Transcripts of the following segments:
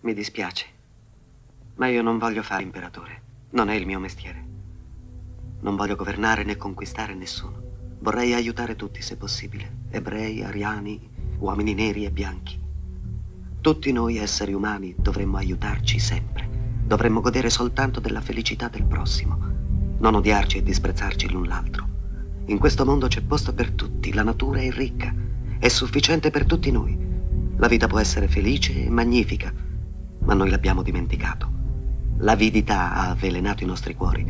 Mi dispiace, ma io non voglio fare imperatore. Non è il mio mestiere. Non voglio governare né conquistare nessuno. Vorrei aiutare tutti se possibile. Ebrei, ariani, uomini neri e bianchi. Tutti noi esseri umani dovremmo aiutarci sempre. Dovremmo godere soltanto della felicità del prossimo. Non odiarci e disprezzarci l'un l'altro. In questo mondo c'è posto per tutti, la natura è ricca, è sufficiente per tutti noi. La vita può essere felice e magnifica, ma noi l'abbiamo dimenticato. L'avidità ha avvelenato i nostri cuori,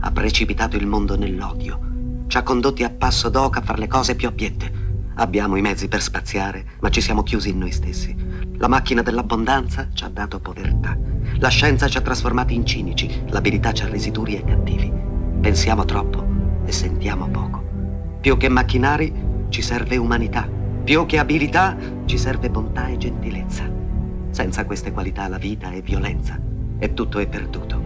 ha precipitato il mondo nell'odio, ci ha condotti a passo d'oca a fare le cose più abiette. Abbiamo i mezzi per spaziare, ma ci siamo chiusi in noi stessi. La macchina dell'abbondanza ci ha dato povertà. La scienza ci ha trasformati in cinici, l'abilità ci ha resi duri e cattivi. Pensiamo troppo e sentiamo poco. Più che macchinari ci serve umanità. Più che abilità ci serve bontà e gentilezza. Senza queste qualità la vita è violenza e tutto è perduto.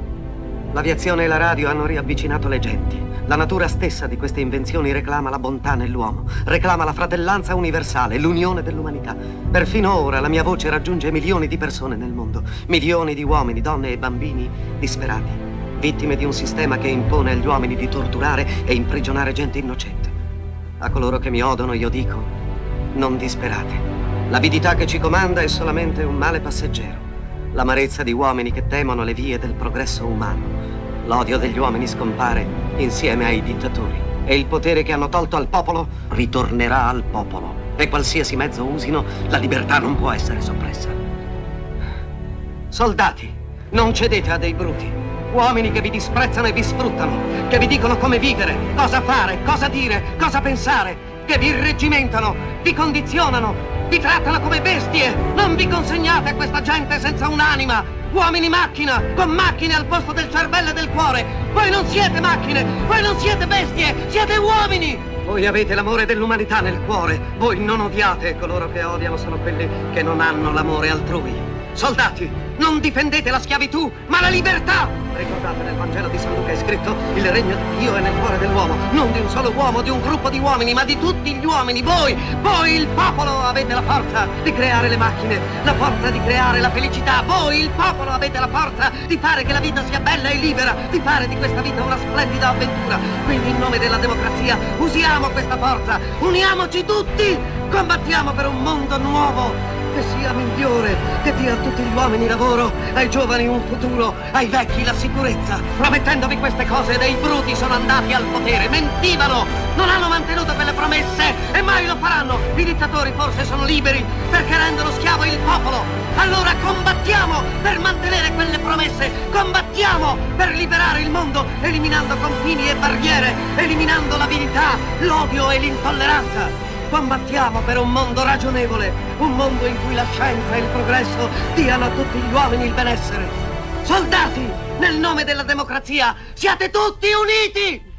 L'aviazione e la radio hanno riavvicinato le genti. La natura stessa di queste invenzioni reclama la bontà nell'uomo, reclama la fratellanza universale, l'unione dell'umanità. Perfino ora la mia voce raggiunge milioni di persone nel mondo, milioni di uomini, donne e bambini disperati, vittime di un sistema che impone agli uomini di torturare e imprigionare gente innocente. A coloro che mi odono io dico, non disperate. L'avidità che ci comanda è solamente un male passeggero l'amarezza di uomini che temono le vie del progresso umano. L'odio degli uomini scompare insieme ai dittatori e il potere che hanno tolto al popolo ritornerà al popolo. E qualsiasi mezzo usino, la libertà non può essere soppressa. Soldati, non cedete a dei bruti. Uomini che vi disprezzano e vi sfruttano, che vi dicono come vivere, cosa fare, cosa dire, cosa pensare, che vi irreggimentano, vi condizionano, vi trattano come bestie! Non vi consegnate a questa gente senza un'anima! Uomini macchina, con macchine al posto del cervello e del cuore! Voi non siete macchine! Voi non siete bestie! Siete uomini! Voi avete l'amore dell'umanità nel cuore! Voi non odiate! Coloro che odiano sono quelli che non hanno l'amore altrui! Soldati, non difendete la schiavitù, ma la libertà! Ricordate nel Vangelo di San Luca è scritto il regno di Dio è nel cuore dell'uomo, non di un solo uomo, di un gruppo di uomini, ma di tutti gli uomini. Voi, voi il popolo avete la forza di creare le macchine, la forza di creare la felicità. Voi il popolo avete la forza di fare che la vita sia bella e libera, di fare di questa vita una splendida avventura. Quindi in nome della democrazia usiamo questa forza, uniamoci tutti, combattiamo per un mondo nuovo che sia migliore, che dia a tutti gli uomini lavoro, ai giovani un futuro, ai vecchi la sicurezza. Promettendovi queste cose dei bruti sono andati al potere, mentivano, non hanno mantenuto quelle promesse e mai lo faranno. I dittatori forse sono liberi perché rendono schiavo il popolo. Allora combattiamo per mantenere quelle promesse, combattiamo per liberare il mondo, eliminando confini e barriere, eliminando l'avidità, l'odio e l'intolleranza. Combattiamo per un mondo ragionevole, un mondo in cui la scienza e il progresso diano a tutti gli uomini il benessere. Soldati, nel nome della democrazia, siate tutti uniti!